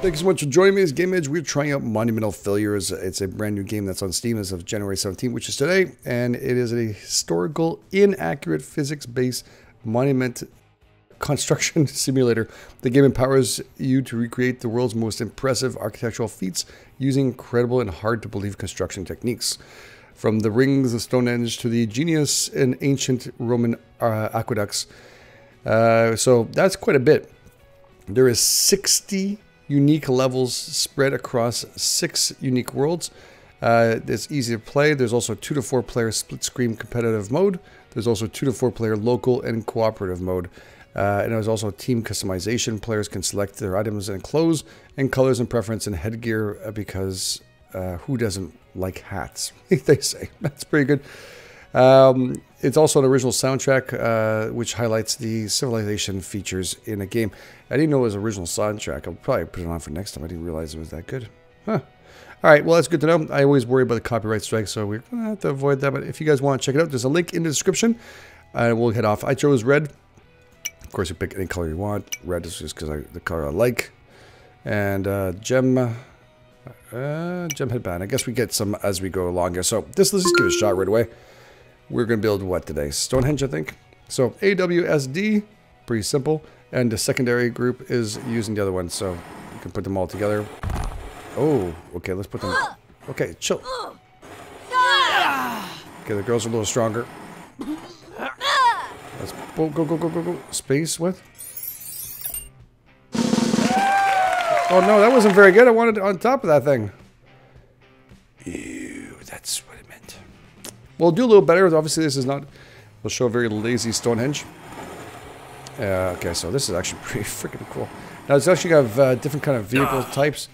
Thank you so much for joining me. This Game Edge, we're trying out Monumental Failures. It's a brand new game that's on Steam as of January 17th, which is today, and it is a historical, inaccurate physics-based monument construction simulator. The game empowers you to recreate the world's most impressive architectural feats using incredible and hard-to-believe construction techniques. From the rings of Stonehenge to the genius and ancient Roman uh, aqueducts. Uh, so that's quite a bit. There is 60 unique levels spread across six unique worlds. Uh, it's easy to play. There's also two to four player split screen competitive mode. There's also two to four player local and cooperative mode. Uh, and there's also team customization. Players can select their items and clothes and colors and preference and headgear uh, because uh, who doesn't like hats? they say. That's pretty good. Um, it's also an original soundtrack, uh, which highlights the civilization features in a game. I didn't know it was original soundtrack. I'll probably put it on for next time. I didn't realize it was that good. Huh. All right, well, that's good to know. I always worry about the copyright strike, so we're going to have to avoid that. But if you guys want to check it out, there's a link in the description. And we'll head off. I chose red. Of course, you pick any color you want. Red is just because the color I like. And uh, gem... Uh, gem headband. I guess we get some as we go along here. So this, let's just give it a shot right away. We're going to build what today? Stonehenge, I think. So AWSD, pretty simple. And the secondary group is using the other one. So you can put them all together. Oh, okay, let's put them... Okay, chill. Okay, the girls are a little stronger. Let's go, go, go, go, go, go. Space, with. Oh no, that wasn't very good. I wanted on top of that thing. We'll do a little better. Obviously, this is not... We'll show a very lazy Stonehenge. Uh, okay, so this is actually pretty freaking cool. Now, it's actually got uh, different kind of vehicle types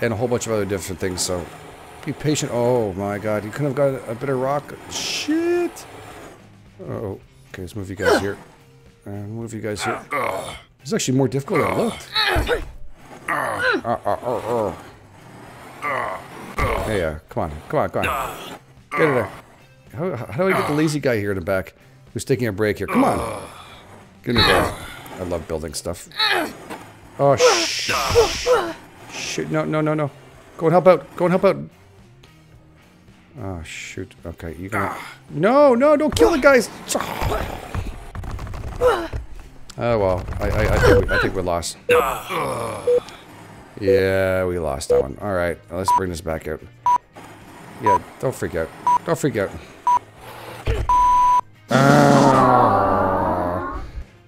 and a whole bunch of other different things, so be patient. Oh my god, you couldn't have got a, bit of rock. Shit! Uh oh, okay, let's move you guys here. Uh, move you guys here. It's actually more difficult than it looked. Uh, uh, uh, uh, come on, come on, come on. Get in there. How, how do I get the lazy guy here in the back who's taking a break here? Come on. Get in there. I love building stuff. Oh, sh Shoot, no, no, no, no. Go and help out. Go and help out. Oh, shoot. Okay, you can. No, no, don't kill the guys. Oh, well. I, I, I, think, we, I think we're lost. Yeah, we lost that one. Alright, let's bring this back out. Yeah, don't freak out. Don't freak out. Ah.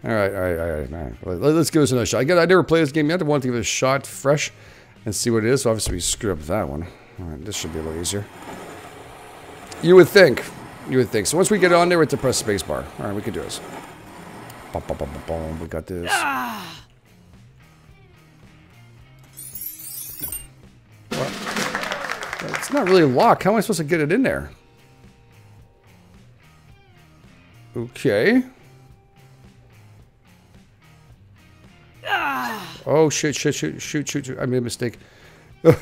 Alright, alright, alright, man. Let's give this another shot. I never played this game yet. I wanted to give it a shot fresh and see what it is. So obviously, we screwed up that one. Alright, this should be a little easier. You would think. You would think. So once we get on there, we have to press spacebar. Alright, we can do this. Boom, boom, boom. We got this. What? It's not really locked. How am I supposed to get it in there? Okay. Oh shit! Shit! Shoot! Shoot! Shoot! shoot. I made a mistake. All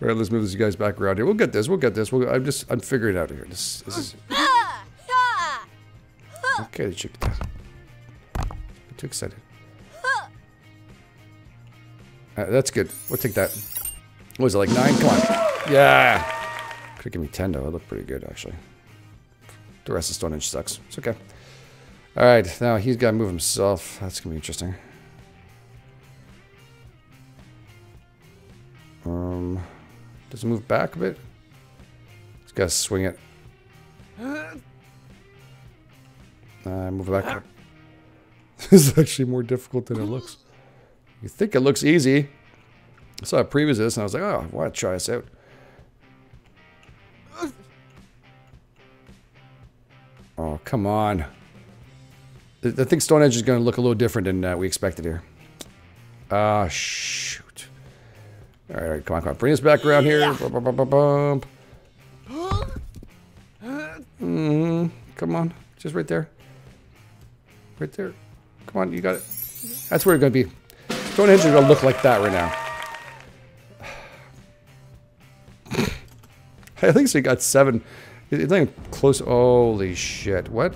right, let's move these guys back around here. We'll get this. We'll get this. We'll, I'm just. I'm figuring it out here. This. This is. Okay, chick. I'm too excited. Uh, that's good. We'll take that. What was it, like nine? Come on. Yeah. Could have given me ten, though. It looked pretty good, actually. The rest of Stonehenge sucks. It's okay. Alright, now he's got to move himself. That's going to be interesting. Um, does it move back a bit? He's got to swing it. Uh, move it back. this is actually more difficult than it looks. You think it looks easy. I saw a preview of this and I was like, oh, I want to try this out. Come on. I think Stonehenge is going to look a little different than uh, we expected here. Ah, uh, shoot. All right, come on, come on. Bring us back around here. Mm -hmm. Come on. Just right there. Right there. Come on, you got it. That's where you're going to be. Stonehenge is going to look like that right now. I think we got seven. It's not even close. Holy shit. What?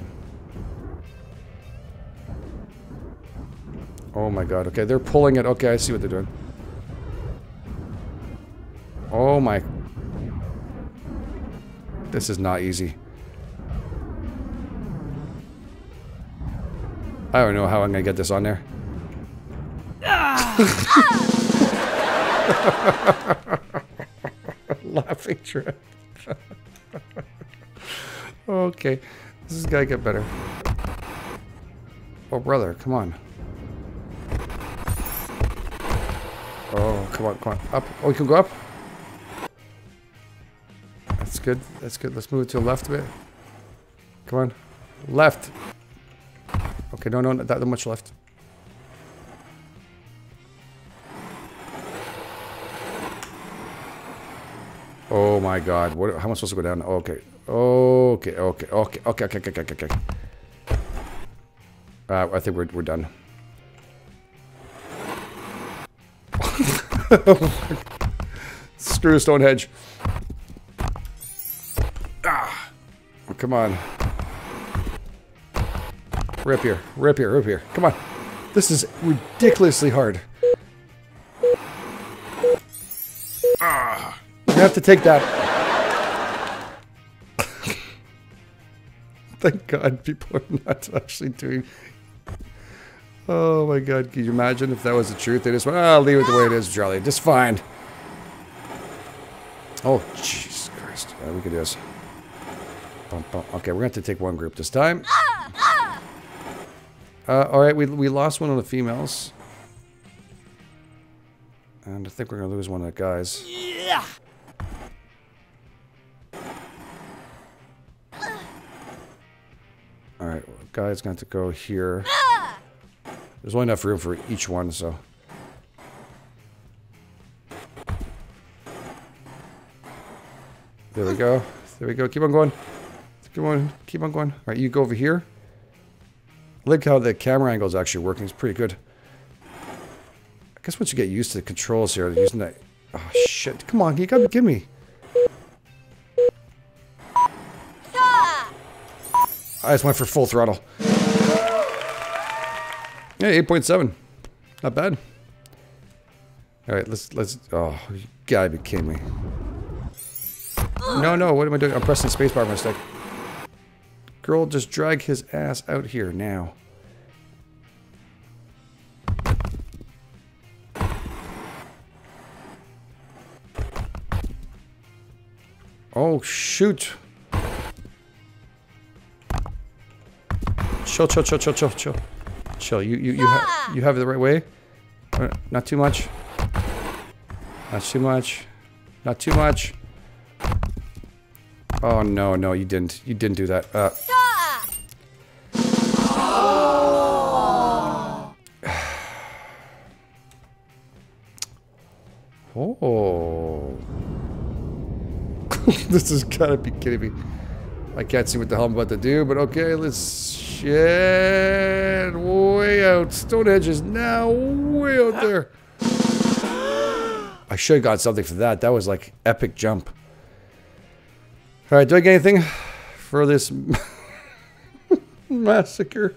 Oh my god. Okay, they're pulling it. Okay, I see what they're doing. Oh my. This is not easy. I don't know how I'm gonna get this on there. Ah! Laughing track. okay, this is gotta get better. Oh, brother, come on. Oh, come on, come on. Up. Oh, we can go up? That's good. That's good. Let's move it to the left a bit. Come on. Left. Okay, no, no, not that much left. Oh my god. What how am I supposed to go down? Okay. Oh. Okay, okay, okay, okay, okay, okay, okay, okay. Uh, I think we're, we're done. Screw Stonehenge. Ah. Oh, come on. Rip here. Rip here. Rip here. Come on. This is ridiculously hard. Ah. You have to take that. Thank God people are not actually doing... Oh my God, can you imagine if that was the truth? They just went, I'll oh, leave it the way it is, Charlie. Just fine. Oh, Jesus Christ. Right, we can do this. Bum, bum. Okay, we're going to have to take one group this time. Uh, Alright, we, we lost one of the females. And I think we're going to lose one of the guys. Yeah. Guy's going to go here. There's only enough room for each one, so... There we go. There we go. Keep on going. Keep on, keep on going. All right, you go over here. Like how the camera angle is actually working. It's pretty good. I guess once you get used to the controls here, using that... Oh, shit. Come on, you gotta give me. I just went for full throttle. Yeah, 8.7. Not bad. Alright, let's, let's, oh, you gotta be kidding me. No, no, what am I doing? I'm pressing spacebar mistake. Girl, just drag his ass out here now. Oh, shoot. Chill, chill, chill, chill, chill, chill. Chill. You, you, you, ha you have it the right way. Uh, not too much. Not too much. Not too much. Oh no, no, you didn't. You didn't do that. Uh. oh. this has gotta be kidding me. I can't see what the hell I'm about to do, but okay, let's shit way out. Stonehenge is now way out there. I should have got something for that. That was like epic jump. All right, do I get anything for this massacre?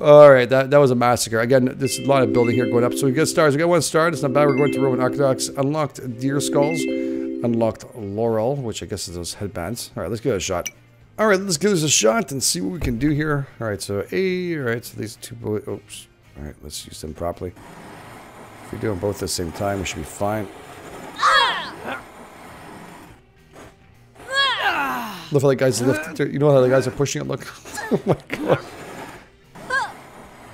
All right, that, that was a massacre. Again, there's a lot of building here going up. So we get stars. We got one star. It's not bad. We're going to Roman Aqueducts. Unlocked deer skulls. Unlocked laurel, which I guess is those headbands. All right, let's give it a shot. All right, let's give this a shot and see what we can do here. All right, so A. All right, so these two. Oops. All right, let's use them properly. If we do them both at the same time, we should be fine. Look how the guys lift. You know how the guys are pushing it? Look. oh my god.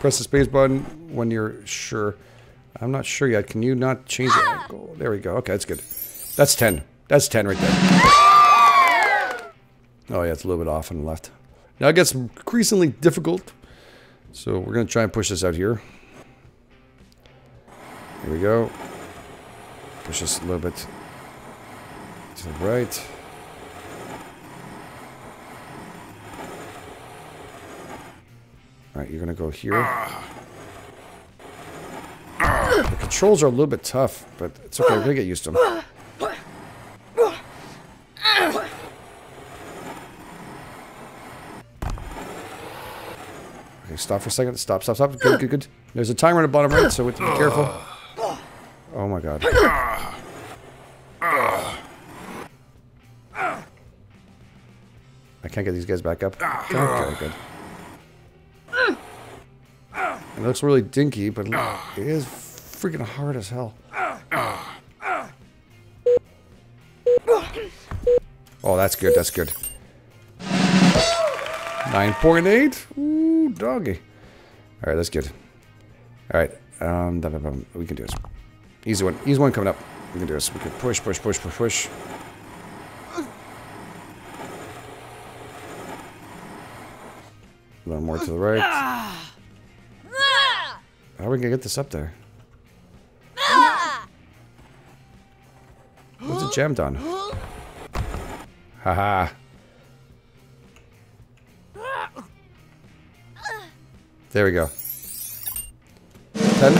Press the space button when you're sure. I'm not sure yet. Can you not change the angle? There we go. Okay, that's good. That's 10. That's 10 right there. Oh yeah, it's a little bit off on the left. Now it gets increasingly difficult. So we're going to try and push this out here. Here we go. Push this a little bit to the right. Alright, you're gonna go here. The controls are a little bit tough, but it's okay, we're gonna get used to them. Okay, stop for a second. Stop, stop, stop. Good, good, good. There's a timer on the bottom right, so we have to be careful. Oh my god. I can't get these guys back up. Okay, good. It looks really dinky, but it is freaking hard as hell. Oh, that's good, that's good. 9.8? Doggy. Alright, that's good. Alright, um, we can do this. Easy one. Easy one coming up. We can do this. We can push, push, push, push, push. A little more to the right. How are we gonna get this up there? What's it jammed on? Haha. There we go. 10.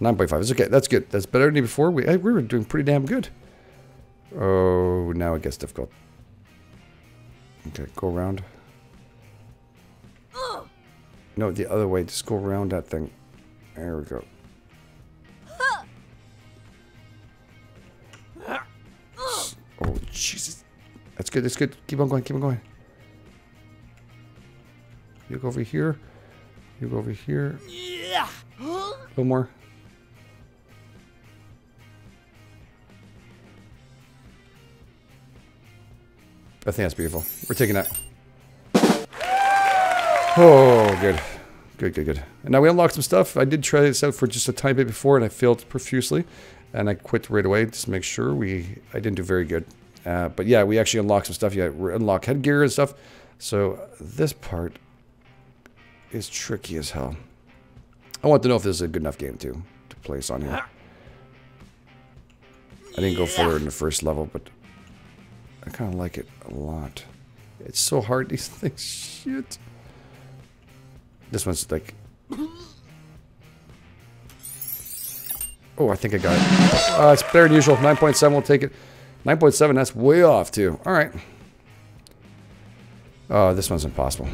9.5. It's okay. That's good. That's better than before. We, we were doing pretty damn good. Oh, now it gets difficult. Okay, go around. No, the other way. Just go around that thing. There we go. Oh, Jesus. That's good. That's good. Keep on going. Keep on going. You go over here. You go over here. Yeah. A little more. I think that's beautiful. We're taking that. Oh, good. Good, good, good. And now we unlocked some stuff. I did try this out for just a tiny bit before, and I failed profusely. And I quit right away just to make sure we... I didn't do very good. Uh, but yeah, we actually unlocked some stuff. Yeah, we unlock headgear and stuff. So this part is tricky as hell. I want to know if this is a good enough game to, to place on here. I didn't go further in the first level, but I kind of like it a lot. It's so hard, these things. Shit. This one's like... Oh, I think I got it. Uh, it's better than usual. 9.7, we'll take it. 9.7, that's way off, too. All right. Oh, this one's impossible.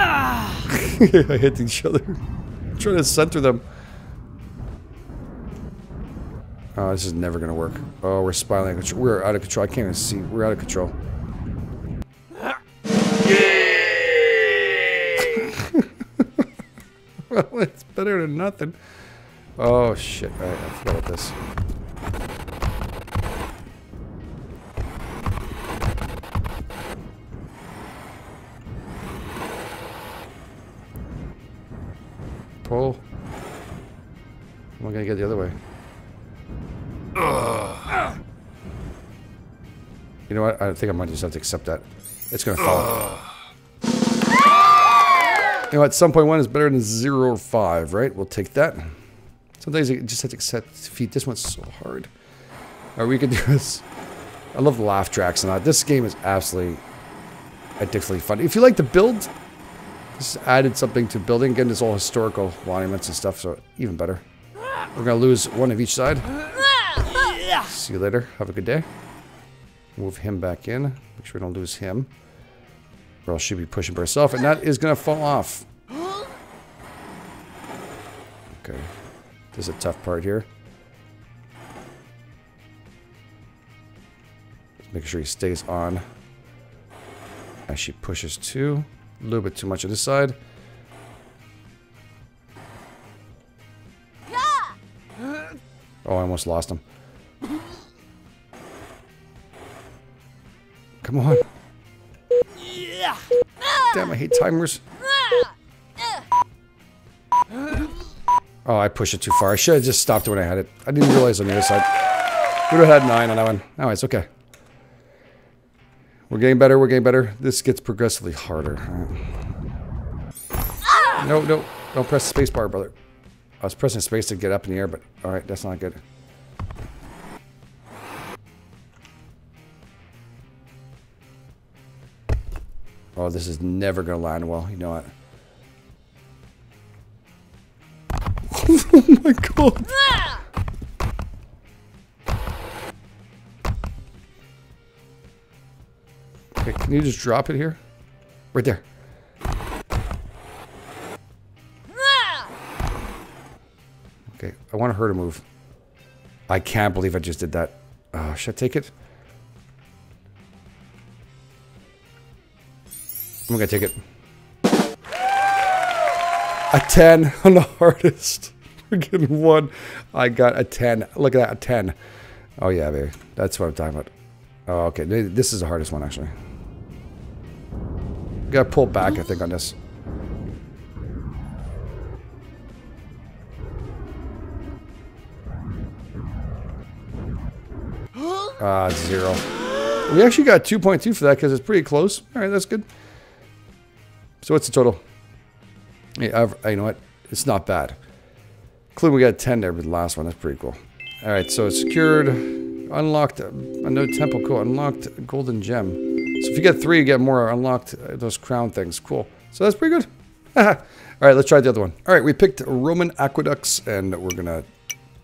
Ah. I hit each other. I'm trying to center them. Oh, this is never gonna work. Oh, we're spiraling. We're out of control. I can't even see. We're out of control. well, it's better than nothing. Oh shit! Alright, I forgot about this. What? I think I might just have to accept that. It's gonna fall. You know, at some point one is better than zero or five, right? We'll take that. Sometimes you just have to accept defeat. This one's so hard. Or we could do this. I love the laugh tracks and that. This game is absolutely addictively fun. If you like the build, this added something to building. Again, there's all historical monuments and stuff, so even better. We're gonna lose one of each side. See you later. Have a good day. Move him back in. Make sure we don't lose him. Or else she'll be pushing by herself, and that is gonna fall off. Okay. This is a tough part here. Just making sure he stays on. As she pushes too. A little bit too much on this side. Oh, I almost lost him. Come on. Damn, I hate timers. Oh, I pushed it too far. I should have just stopped it when I had it. I didn't realize on the other side. Would have had nine on that one. Oh, it's okay. We're getting better, we're getting better. This gets progressively harder. No, no, don't press the space bar, brother. I was pressing space to get up in the air, but alright, that's not good. Oh, this is never going to land well. You know what? oh my god. Okay, can you just drop it here? Right there. Okay, I want to her to move. I can't believe I just did that. Uh, should I take it? Gonna take it. A 10 on the hardest. We're getting one. I got a 10. Look at that, a 10. Oh yeah, baby. That's what I'm talking about. Oh, okay. This is the hardest one, actually. Gotta pull back, I think, on this. Ah, uh, zero. We actually got 2.2 for that because it's pretty close. All right, that's good. So what's the total? Yeah, you know what? It's not bad. Including we got 10 there with the last one. That's pretty cool. All right, so secured, unlocked, a no temple cool. unlocked golden gem. So if you get three, you get more unlocked uh, those crown things. Cool. So that's pretty good. All right, let's try the other one. All right, we picked Roman aqueducts, and we're gonna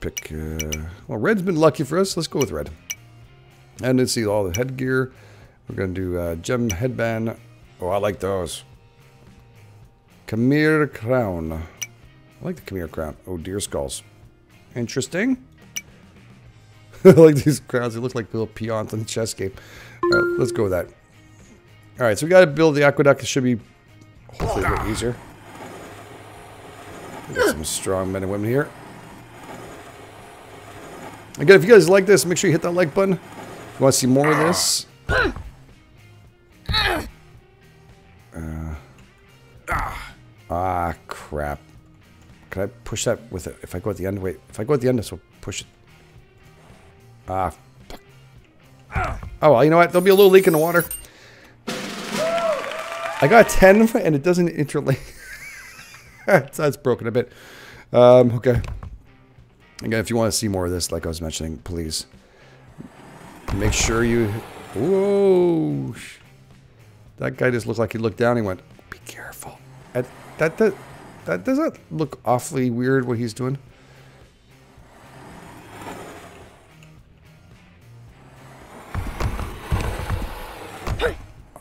pick. Uh, well, red's been lucky for us. Let's go with red. And let's see all the headgear. We're gonna do uh, gem headband. Oh, I like those. Khmer crown. I like the Khmer crown. Oh, deer skulls. Interesting. I like these crowns. They look like little peons on the chess game. All right, let's go with that. All right, so we got to build the aqueduct. It should be hopefully a bit easier. Got some strong men and women here. Again, if you guys like this, make sure you hit that like button. If you want to see more of this. Can I push that with it? If I go at the end, wait. If I go at the end, this will push it. Ah. Oh, well, you know what? There'll be a little leak in the water. I got 10 and it doesn't interlink. that's broken a bit. Um, okay. Again, if you want to see more of this, like I was mentioning, please make sure you... Whoa! That guy just looked like he looked down. He went, "Be careful." that that that that look awfully weird what he's doing.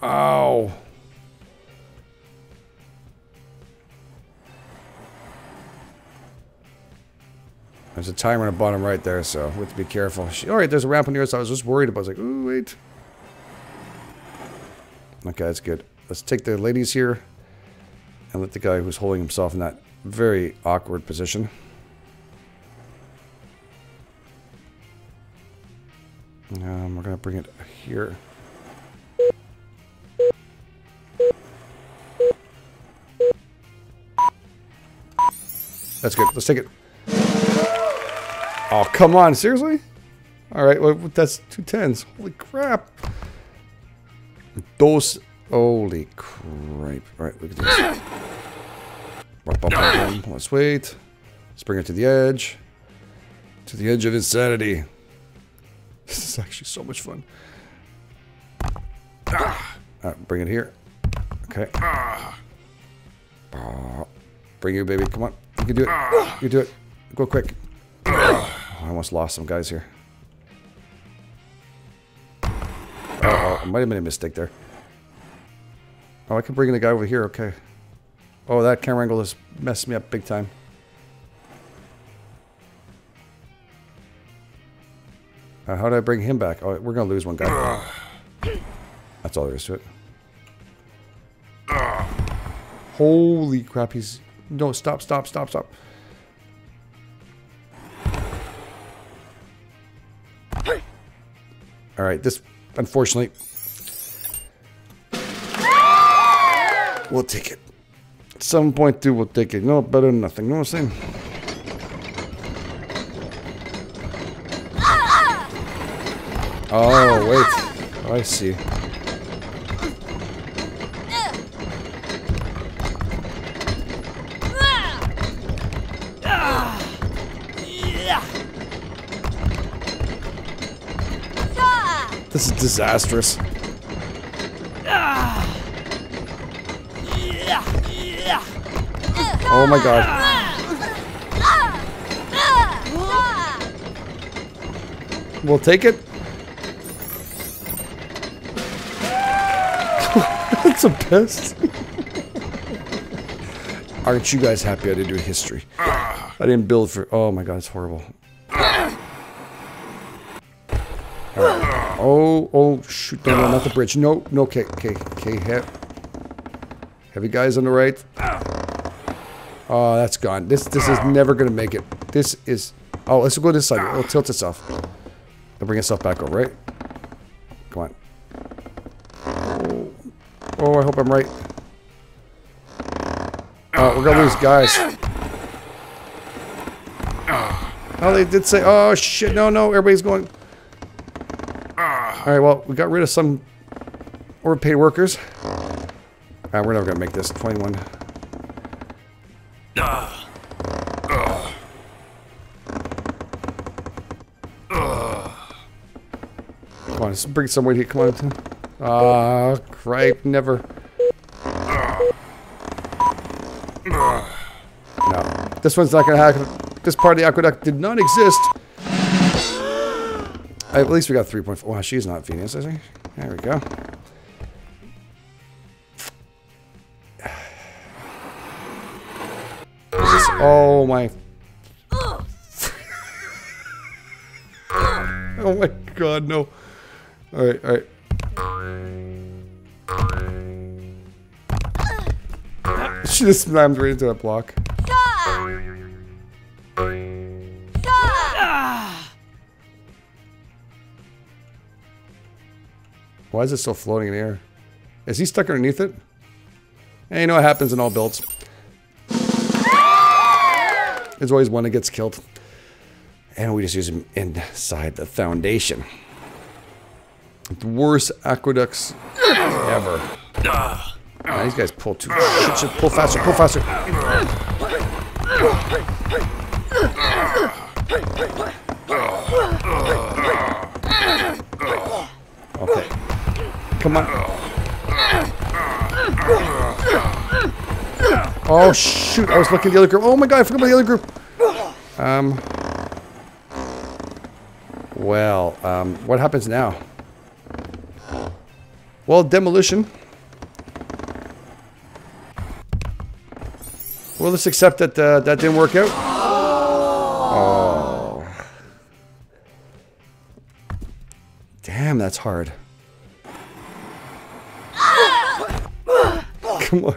Ow. There's a timer on the bottom right there, so we have to be careful. All right, there's a ramp on here, so I was just worried about. I was like, ooh, wait. Okay, that's good. Let's take the ladies here and let the guy who's holding himself in that very awkward position. Um, we're going to bring it here. That's good. Let's take it. Oh, come on. Seriously? All right. Well, that's two tens. Holy crap. Those. Holy crap. All right. Look at this. Let's wait. Let's bring it to the edge. To the edge of insanity. This is actually so much fun. Right, bring it here. Okay. Bring you, baby. Come on. You can do it. You can do it. Go quick. Oh, I almost lost some guys here. Uh oh, might have made a mistake there. Oh, I can bring the guy over here. Okay. Oh, that camera angle has messed me up big time. Uh, how do I bring him back? Oh, we're going to lose one guy. That's all there is to it. Holy crap, he's... No, stop, stop, stop, stop. Alright, this, unfortunately... We'll take it. 7.2 we'll take it. No, better than nothing. You know what I'm saying? Oh, wait. Oh, I see. This is disastrous. Oh my god. We'll take it. That's a pest. Aren't you guys happy I didn't do history? I didn't build for. Oh my god, it's horrible. Oh, oh, shoot. No, no, not the bridge. No, no, okay, okay, okay. He heavy guys on the right. Oh, that's gone. This this is never to make it. This is... Oh, let's go this side. It'll tilt itself. It'll bring itself back over, right? Come on. Oh, I hope I'm right. Oh, we're to lose guys. Oh, they did say... Oh, shit. No, no. Everybody's going... Alright, well, we got rid of some overpaid workers. Uh, we're never to make this. 21. Come on, bring some weight here. Come on. Ah, uh, cripe, never. No. This one's not to happen. This part of the aqueduct did not exist. At least we got 3.4. Wow, she's not Venus, is she? There we go. oh my. oh my god, no. Alright, alright. She just slammed right into that block. Why is it still floating in the air? Is he stuck underneath it? Hey, you know what happens in all builds. There's always one that gets killed. And we just use him inside the foundation. The worst aqueducts ever. Man, these guys pull too. Shit, pull faster, pull faster. Okay. Come on. Oh, shoot. I was looking at the other group. Oh, my God. I forgot about the other group. Um. Well, um, what happens now? Well, demolition. Well, let's accept that uh, that didn't work out. Oh. Damn, that's hard. Come on.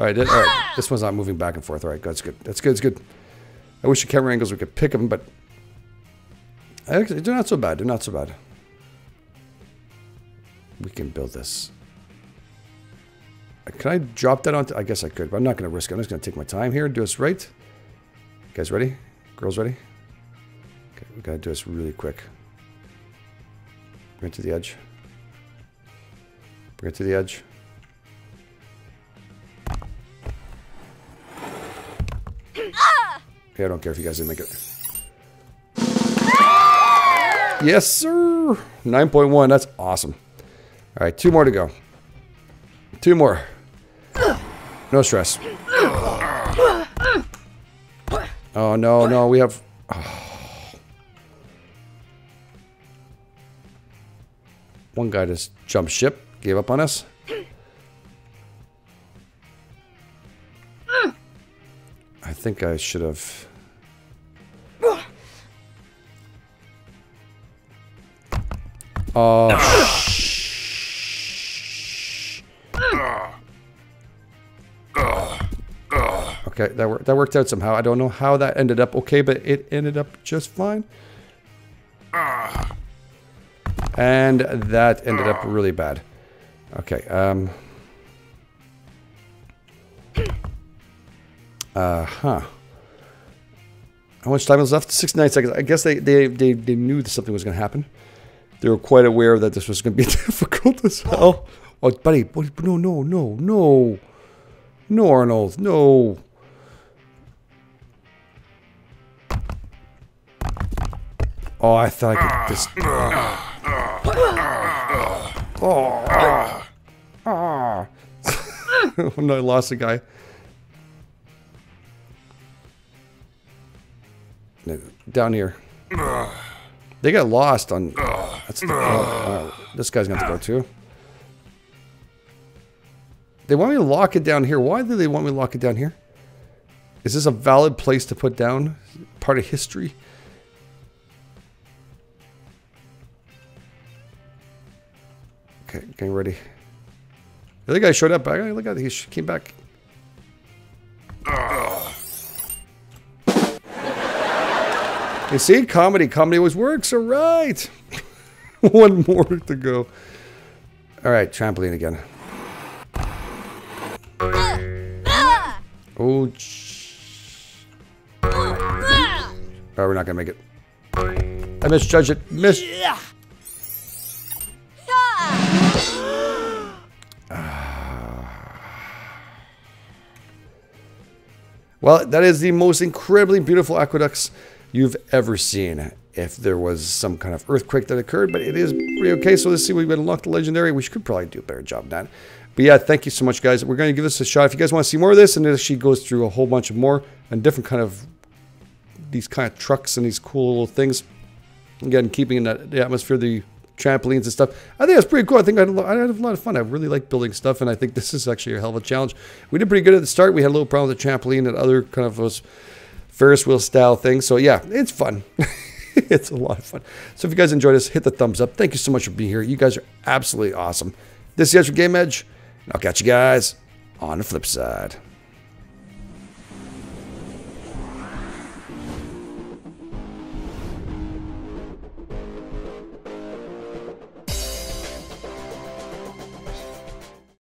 All right, all right. This one's not moving back and forth. All right, that's good. That's good. That's good. I wish the camera angles we could pick them, but they're not so bad. They're not so bad. We can build this. Uh, can I drop that onto? I guess I could, but I'm not going to risk it. I'm just going to take my time here and do this right. You guys ready? Girls ready? Okay, we got to do this really quick. Bring it to the edge. Bring it to the edge. Okay, I don't care if you guys didn't make it. Yes, sir. 9.1. That's awesome. All right, two more to go. Two more. No stress. Oh, no, no. We have... Oh. One guy just jumped ship. Gave up on us. I think I should have... Oh, Okay, that worked. That worked out somehow. I don't know how that ended up okay, but it ended up just fine. And that ended up really bad. Okay. Um. Uh huh. How much time is left? 69 seconds. I guess they they they, they knew that something was going to happen they were quite aware that this was going to be difficult as hell. Oh, buddy, no, no, no, no. No, Arnold, no. Oh, I thought I could just... Oh. Oh. oh no, I lost a guy. Down here. They got lost on... That's the, uh, this guy's going to go too. They want me to lock it down here. Why do they want me to lock it down here? Is this a valid place to put down? Part of history? Okay, getting ready. The other guy showed up. I look at he came back. You see, comedy, comedy always works. All right, one more to go. All right, trampoline again. Uh, uh. Oh. Uh, oh, we're not gonna make it. I misjudged it. Miss. Well, that is the most incredibly beautiful aqueducts you've ever seen. If there was some kind of earthquake that occurred, but it is pretty okay. So let's see, we've unlocked the legendary. We should probably do a better job than that. But yeah, thank you so much, guys. We're going to give this a shot. If you guys want to see more of this, and she goes through a whole bunch of more and different kind of these kind of trucks and these cool little things. Again, keeping in that, the atmosphere, the trampolines and stuff. I think that's pretty cool. I think I had, I had, a lot of fun. I really like building stuff, and I think this is actually a hell of a challenge. We did pretty good at the start. We had a little problem with the trampoline and other kind of those Ferris wheel style things. So yeah, it's fun. it's a lot of fun. So if you guys enjoyed this, hit the thumbs up. Thank you so much for being here. You guys are absolutely awesome. This is the Game Edge. and I'll catch you guys on the flip side.